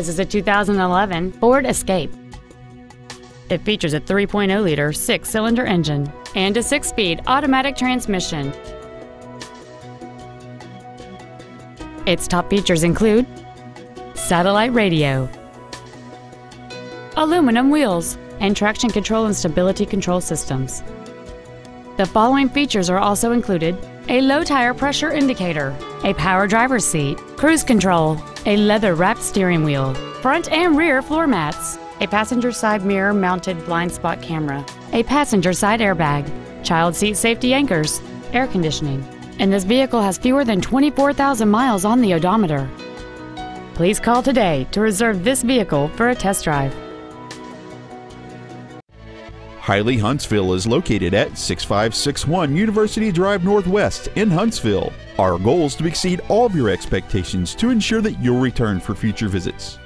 This is a 2011 Ford Escape. It features a 3.0-liter six-cylinder engine and a six-speed automatic transmission. Its top features include satellite radio, aluminum wheels, and traction control and stability control systems. The following features are also included a low tire pressure indicator, a power driver's seat, cruise control, a leather wrapped steering wheel, front and rear floor mats, a passenger side mirror mounted blind spot camera, a passenger side airbag, child seat safety anchors, air conditioning, and this vehicle has fewer than 24,000 miles on the odometer. Please call today to reserve this vehicle for a test drive. Hiley Huntsville is located at 6561 University Drive Northwest in Huntsville. Our goal is to exceed all of your expectations to ensure that you'll return for future visits.